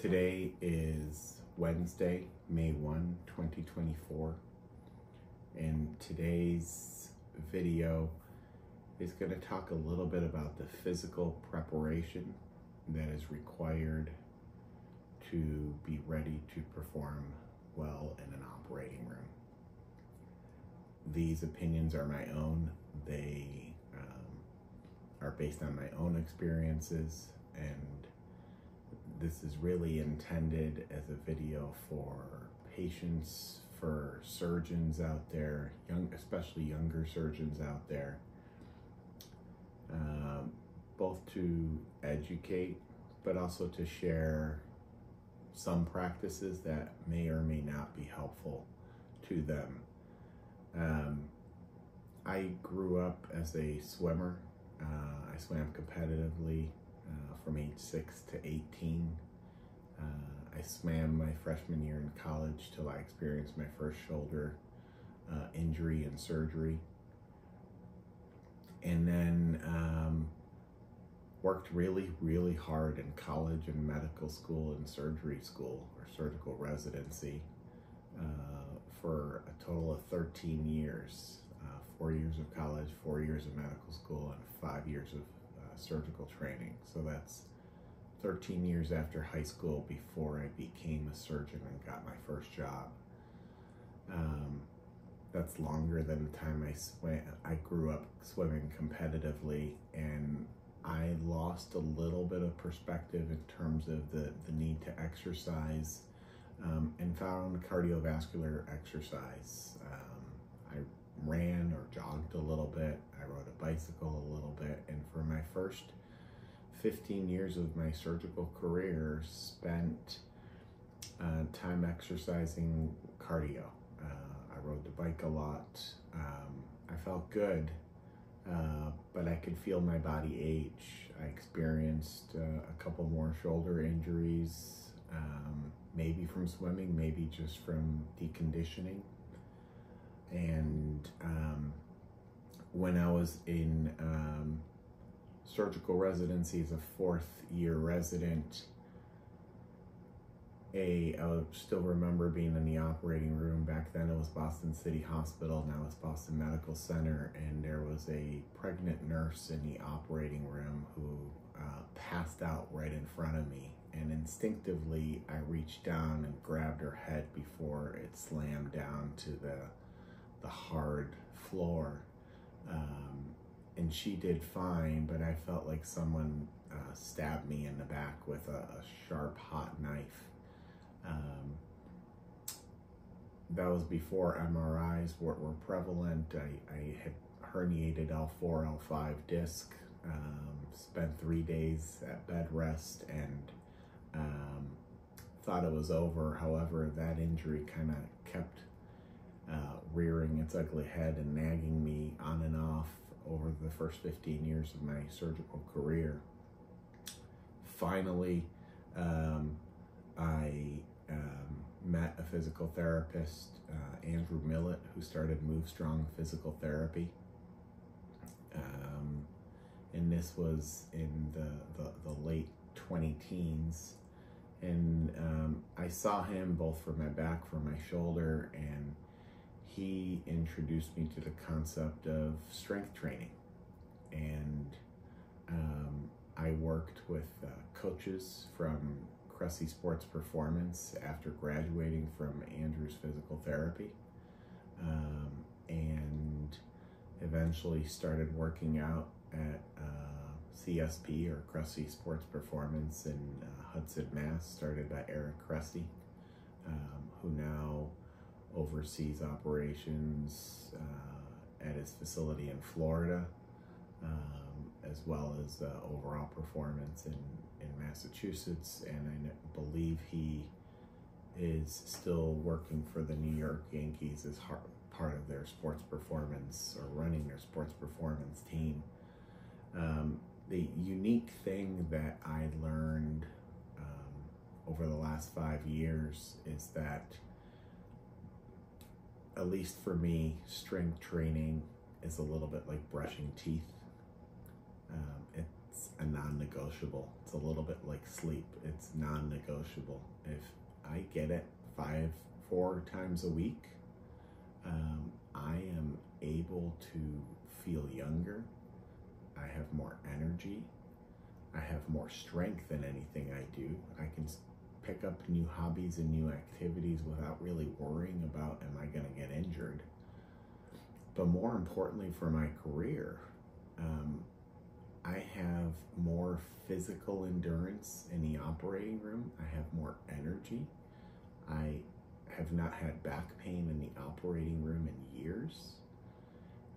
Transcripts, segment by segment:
Today is Wednesday, May 1, 2024, and today's video is going to talk a little bit about the physical preparation that is required to be ready to perform well in an operating room. These opinions are my own. They um, are based on my own experiences and this is really intended as a video for patients, for surgeons out there, young, especially younger surgeons out there, um, both to educate, but also to share some practices that may or may not be helpful to them. Um, I grew up as a swimmer. Uh, I swam competitively from age 6 to 18. Uh, I swam my freshman year in college till I experienced my first shoulder uh, injury and surgery. And then um, worked really, really hard in college and medical school and surgery school or surgical residency uh, for a total of 13 years. Uh, four years of college, four years of medical school, and five years of surgical training. So that's 13 years after high school before I became a surgeon and got my first job. Um, that's longer than the time I swam. I grew up swimming competitively and I lost a little bit of perspective in terms of the, the need to exercise um, and found cardiovascular exercise. I ran or jogged a little bit. I rode a bicycle a little bit. And for my first 15 years of my surgical career, spent uh, time exercising cardio. Uh, I rode the bike a lot. Um, I felt good, uh, but I could feel my body age. I experienced uh, a couple more shoulder injuries, um, maybe from swimming, maybe just from deconditioning. And um, when I was in um, surgical residency as a fourth year resident, a I still remember being in the operating room. Back then it was Boston City Hospital, now it's Boston Medical Center, and there was a pregnant nurse in the operating room who uh, passed out right in front of me. And instinctively, I reached down and grabbed her head before it slammed down to the the hard floor. Um, and she did fine, but I felt like someone uh, stabbed me in the back with a, a sharp, hot knife. Um, that was before MRIs were, were prevalent. I, I, had herniated L4, L5 disc, um, spent three days at bed rest, and um, thought it was over. However, that injury kind of kept uh, rearing its ugly head and nagging me on and off over the first 15 years of my surgical career. Finally, um, I um, met a physical therapist, uh, Andrew Millett, who started Move Strong Physical Therapy. Um, and this was in the, the, the late 20 teens. And um, I saw him both for my back, for my shoulder, and he introduced me to the concept of strength training. And um, I worked with uh, coaches from Cressey Sports Performance after graduating from Andrews Physical Therapy. Um, and eventually started working out at uh, CSP or Cressey Sports Performance in uh, Hudson, Mass. Started by Eric Cressey, um, who now oversees operations uh, at his facility in Florida, um, as well as overall performance in, in Massachusetts. And I believe he is still working for the New York Yankees as part of their sports performance or running their sports performance team. Um, the unique thing that I learned um, over the last five years is that at least for me, strength training is a little bit like brushing teeth. Um, it's a non-negotiable. It's a little bit like sleep. It's non-negotiable. If I get it five, four times a week, um, I am able to feel younger. I have more energy. I have more strength than anything I do. I can pick up new hobbies and new activities without really worrying about am I going to get injured. But more importantly for my career, um, I have more physical endurance in the operating room. I have more energy. I have not had back pain in the operating room in years.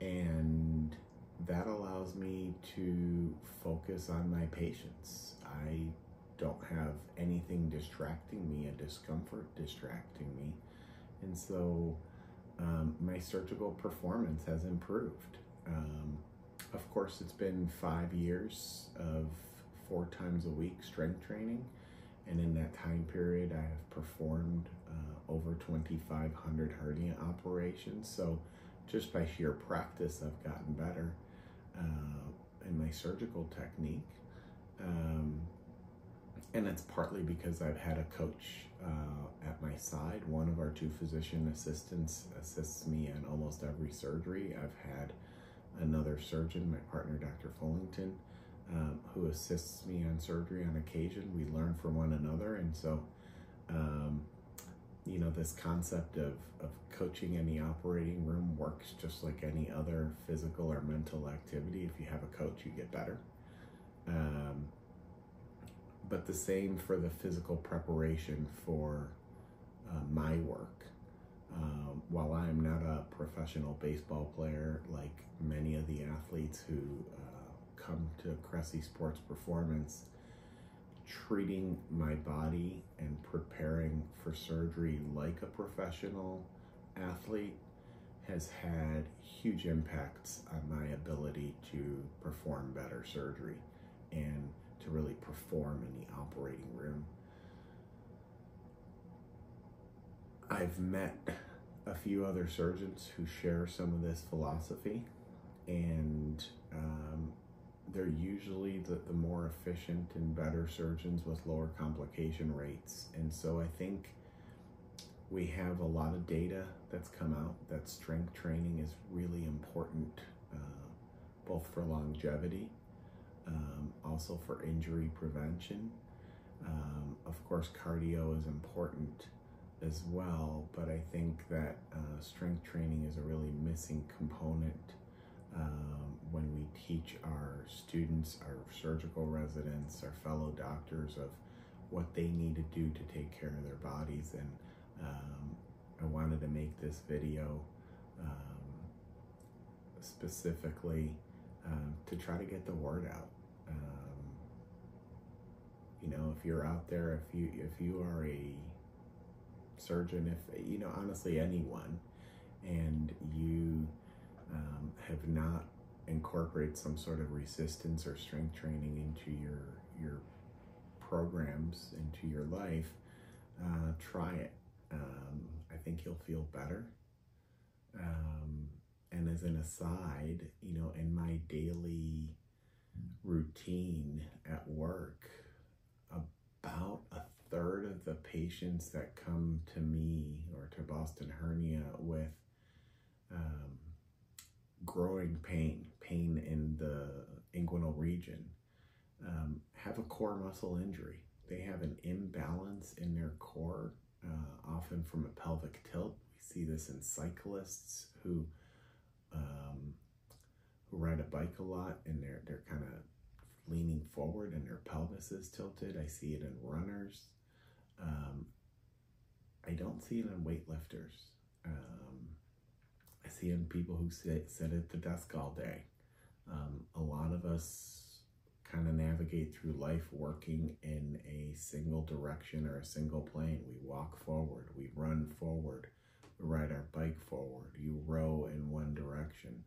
And that allows me to focus on my patients. I don't have anything distracting me, a discomfort distracting me. And so um, my surgical performance has improved. Um, of course, it's been five years of four times a week strength training. And in that time period, I have performed uh, over 2,500 hernia operations. So just by sheer practice, I've gotten better uh, in my surgical technique. Um, and it's partly because I've had a coach uh, at my side. One of our two physician assistants assists me in almost every surgery. I've had another surgeon, my partner, Dr. Fullington, um, who assists me on surgery on occasion. We learn from one another. And so, um, you know, this concept of, of coaching in the operating room works just like any other physical or mental activity. If you have a coach, you get better. Um, but the same for the physical preparation for uh, my work. Um, while I am not a professional baseball player like many of the athletes who uh, come to Cressey Sports Performance, treating my body and preparing for surgery like a professional athlete has had huge impacts on my ability to perform better surgery and to really perform in the operating room. I've met a few other surgeons who share some of this philosophy, and um, they're usually the, the more efficient and better surgeons with lower complication rates. And so I think we have a lot of data that's come out that strength training is really important, uh, both for longevity um, also for injury prevention. Um, of course, cardio is important as well, but I think that uh, strength training is a really missing component um, when we teach our students, our surgical residents, our fellow doctors of what they need to do to take care of their bodies. And um, I wanted to make this video um, specifically um, to try to get the word out. You know, if you're out there, if you if you are a surgeon, if you know, honestly, anyone, and you um, have not incorporated some sort of resistance or strength training into your your programs into your life, uh, try it. Um, I think you'll feel better. Um, and as an aside, you know, in my daily routine at work, about a third of the patients that come to me or to Boston Hernia with um, groin pain, pain in the inguinal region, um, have a core muscle injury. They have an imbalance in their core, uh, often from a pelvic tilt. We see this in cyclists who um, who ride a bike a lot and they're they're kind of leaning forward and their pelvis is tilted. I see it in runners. Um, I don't see it in weightlifters. Um, I see it in people who sit, sit at the desk all day. Um, a lot of us kind of navigate through life working in a single direction or a single plane. We walk forward, we run forward, we ride our bike forward, you row in one direction.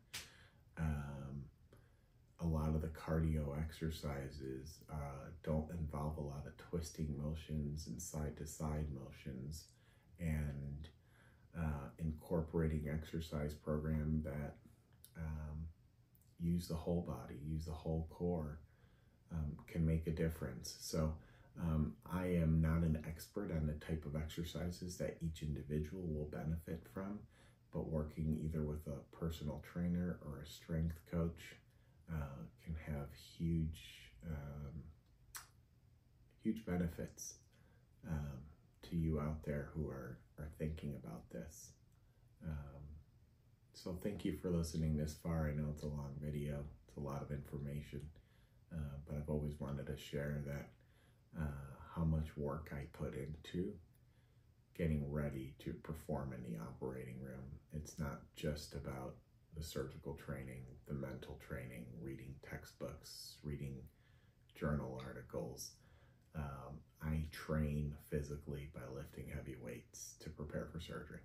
Um, a lot of the cardio exercises uh, don't involve a lot of twisting motions and side to side motions and uh, incorporating exercise program that um, use the whole body, use the whole core um, can make a difference. So um, I am not an expert on the type of exercises that each individual will benefit from, but working either with a personal trainer or a strength coach huge, um, huge benefits um, to you out there who are, are thinking about this. Um, so thank you for listening this far. I know it's a long video. It's a lot of information, uh, but I've always wanted to share that uh, how much work I put into getting ready to perform in the operating room. It's not just about the surgical training, the mental training, reading textbooks, reading journal articles. Um, I train physically by lifting heavy weights to prepare for surgery.